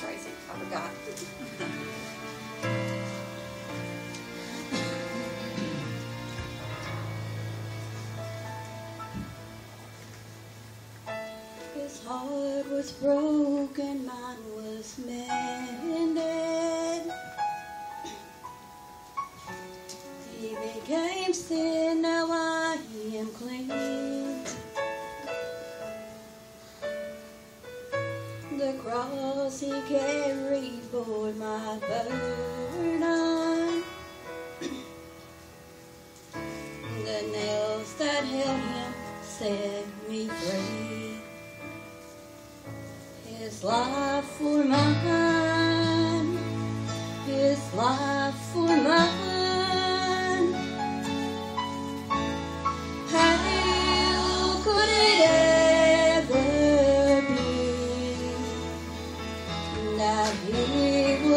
Tracy. I forgot. Oh, His heart was broken, mine was mended. He became sin, The cross he carried bore my burden. The nails that held him set me free. His life for mine, His life for.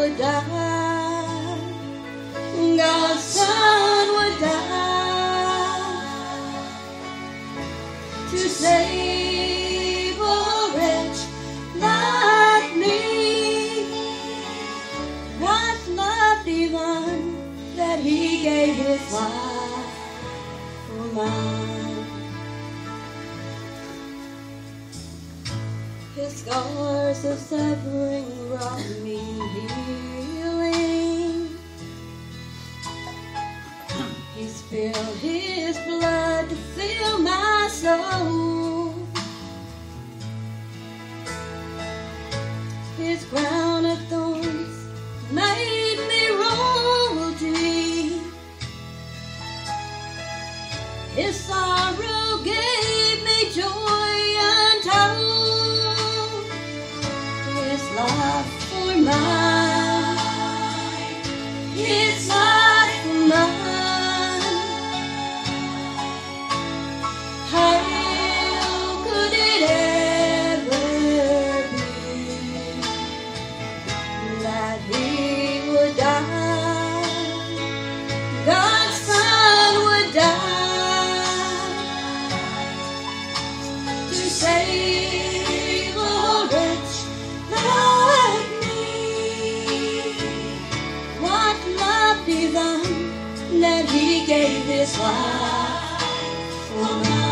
Would die? God's Son would die to save a wretch like me. What love divine that He gave His life for. His scars of suffering brought me healing. He spilled reason that he gave his life for mine.